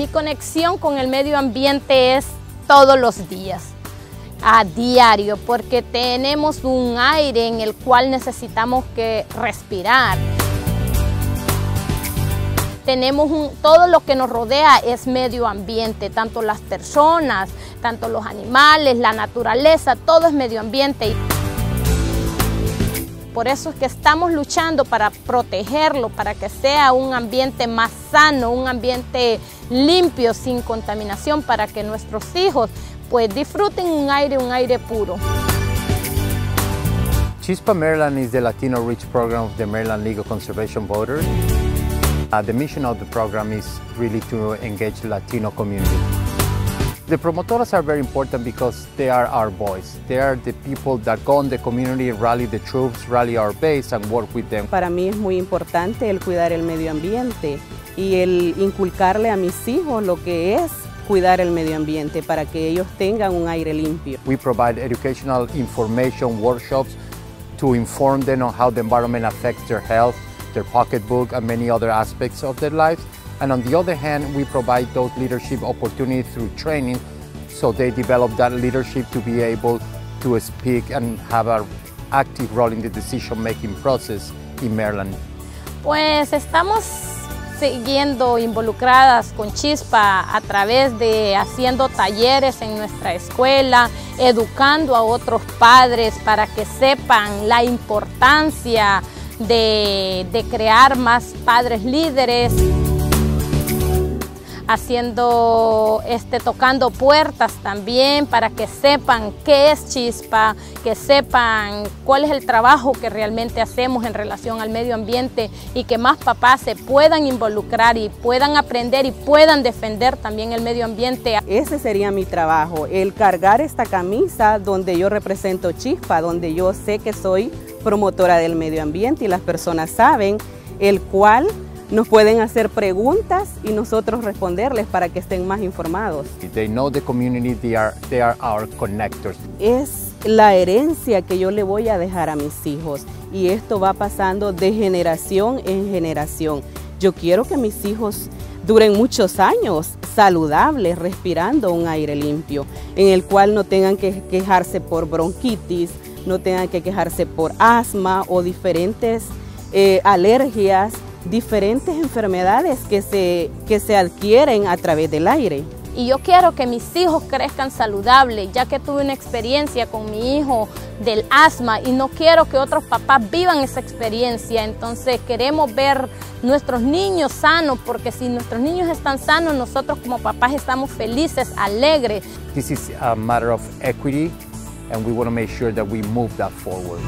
mi conexión con el medio ambiente es todos los días, a diario, porque tenemos un aire en el cual necesitamos que respirar. Tenemos un, todo lo que nos rodea es medio ambiente, tanto las personas, tanto los animales, la naturaleza, todo es medio ambiente. Por eso es que estamos luchando para protegerlo, para que sea un ambiente más sano, un ambiente limpio, sin contaminación, para que nuestros hijos pues disfruten un aire, un aire puro. Chispa Maryland is the Latino Reach program of the Maryland League of Conservation Voters. Uh, the mission of the program is really to engage Latino community. The promotoras are very important because they are our voice. They are the people that go in the community, rally the troops, rally our base and work with them. Para mí es muy importante el cuidar el medio ambiente y el inculcarle a mis hijos lo que es cuidar el medio ambiente para que ellos tengan un aire limpio. We provide educational information workshops to inform them on how the environment affects their health, their pocketbook and many other aspects of their lives. And on the other hand, we provide those leadership opportunities through training so they develop that leadership to be able to speak and have an active role in the decision-making process in Maryland. Pues estamos siguiendo involucradas con Chispa a través de haciendo talleres en nuestra escuela, educando a otros padres para que sepan la importancia de, de crear más padres líderes haciendo, este, tocando puertas también para que sepan qué es Chispa, que sepan cuál es el trabajo que realmente hacemos en relación al medio ambiente y que más papás se puedan involucrar y puedan aprender y puedan defender también el medio ambiente. Ese sería mi trabajo, el cargar esta camisa donde yo represento Chispa, donde yo sé que soy promotora del medio ambiente y las personas saben el cual nos pueden hacer preguntas y nosotros responderles para que estén más informados. They know the community, they are, they are our connectors. Es la herencia que yo le voy a dejar a mis hijos y esto va pasando de generación en generación. Yo quiero que mis hijos duren muchos años saludables, respirando un aire limpio, en el cual no tengan que quejarse por bronquitis, no tengan que quejarse por asma o diferentes eh, alergias diferentes enfermedades que se, que se adquieren a través del aire. Y yo quiero que mis hijos crezcan saludables, ya que tuve una experiencia con mi hijo del asma y no quiero que otros papás vivan esa experiencia. Entonces queremos ver nuestros niños sanos, porque si nuestros niños están sanos, nosotros como papás estamos felices, alegres. This is a matter of equity and we want to make sure that we move that forward.